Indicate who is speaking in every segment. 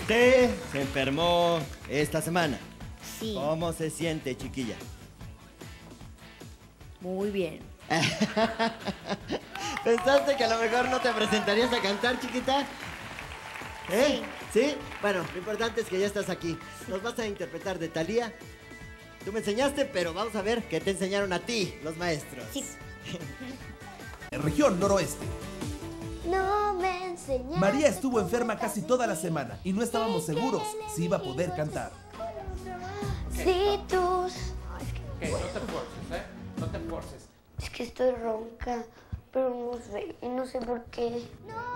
Speaker 1: Usted se enfermó esta semana.
Speaker 2: Sí.
Speaker 1: ¿Cómo se siente, chiquilla?
Speaker 2: Muy bien.
Speaker 1: ¿Pensaste que a lo mejor no te presentarías a cantar, chiquita? ¿Eh? ¿Sí? Bueno, lo importante es que ya estás aquí. Nos vas a interpretar de Talía. Tú me enseñaste, pero vamos a ver qué te enseñaron a ti, los maestros.
Speaker 2: Sí.
Speaker 3: Región Noroeste. María estuvo enferma casi toda la semana y no estábamos seguros si iba a poder cantar.
Speaker 4: Sí, tus.
Speaker 5: No te forces, ¿eh? No te forces.
Speaker 4: Es que estoy ronca, pero no sé, y no sé por qué.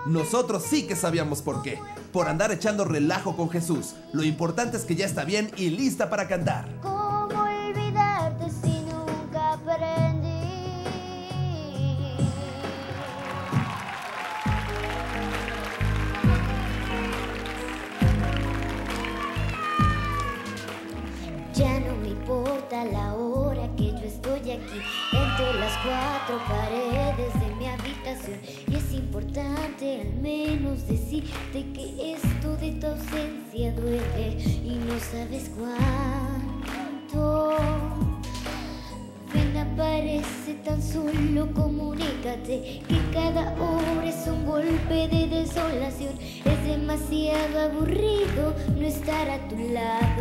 Speaker 3: Nosotros sí que sabíamos por qué. Por andar echando relajo con Jesús. Lo importante es que ya está bien y lista para cantar.
Speaker 4: La hora que yo estoy aquí entre las cuatro paredes de mi habitación y es importante al menos decirte que esto de tu ausencia duele y no sabes cuánto. Ven, aparece tan solo, comunícate que cada hora es un golpe de desolación. Es demasiado aburrido no estar a tu lado.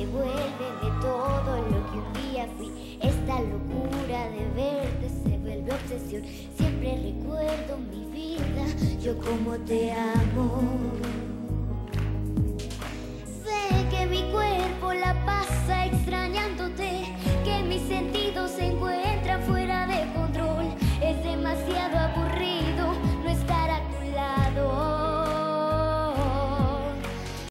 Speaker 4: Llama y devuélveme todo lo que un día fui. Esta locura de verte se vuelve obsesión. Siempre recuerdo mi vida, yo como te amo.